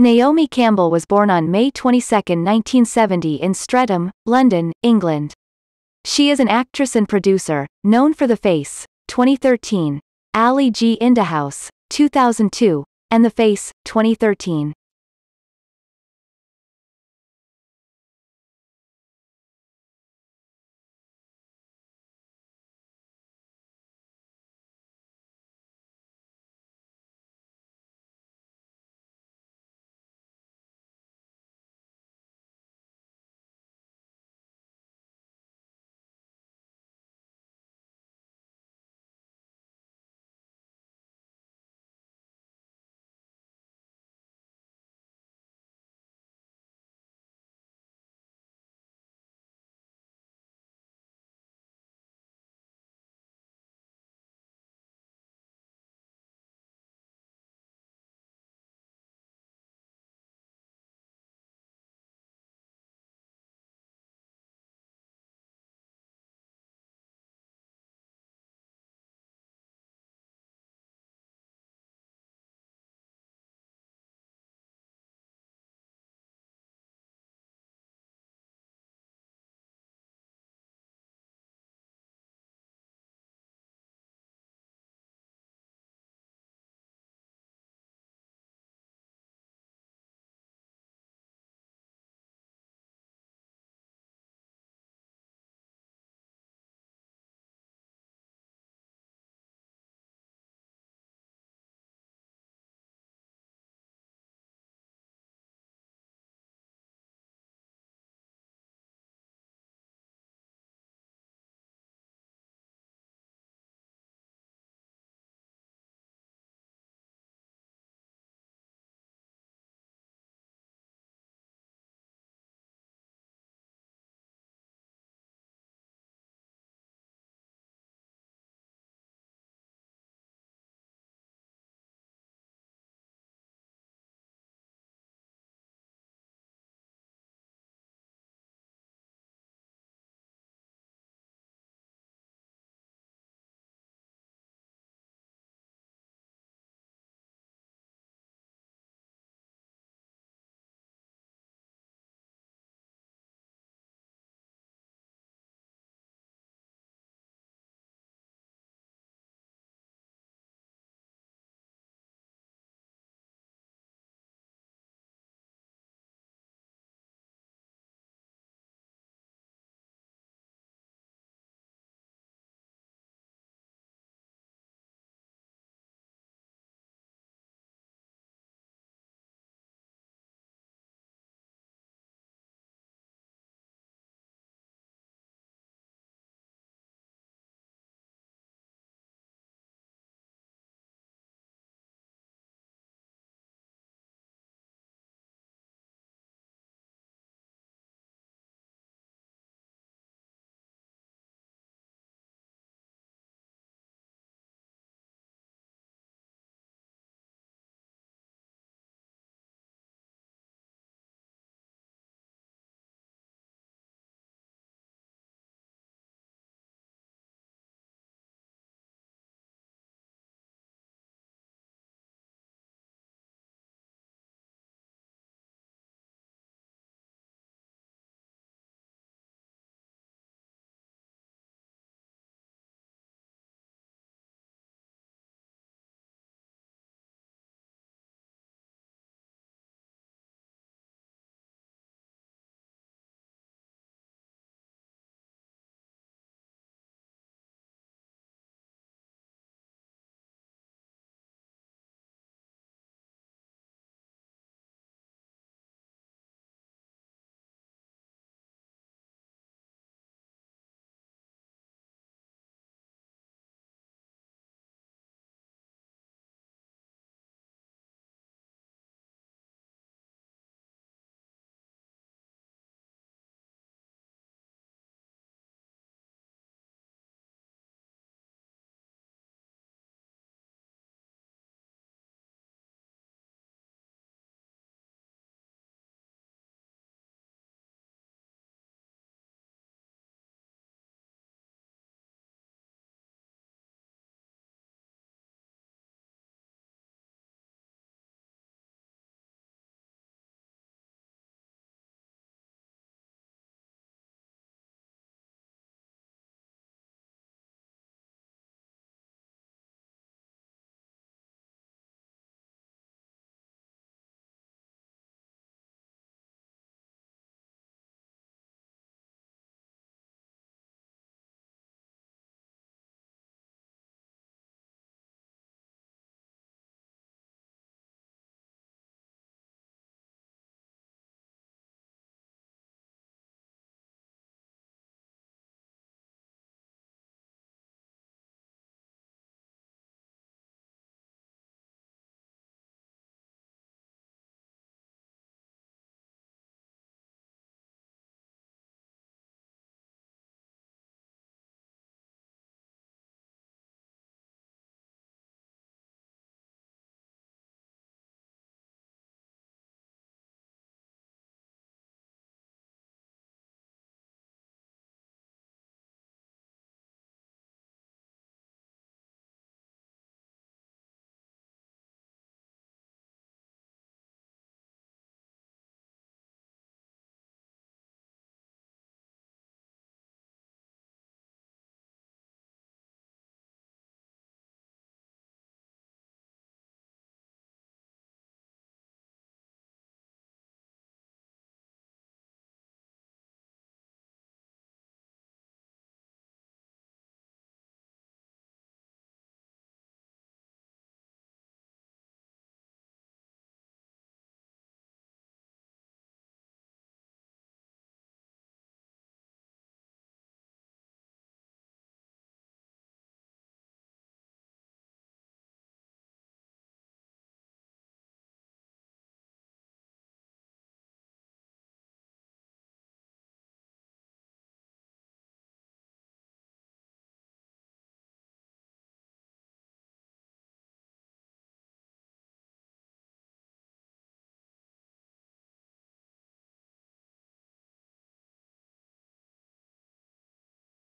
Naomi Campbell was born on May 22, 1970 in Streatham, London, England. She is an actress and producer, known for The Face, 2013, Ali G. Indahouse, 2002, and The Face, 2013.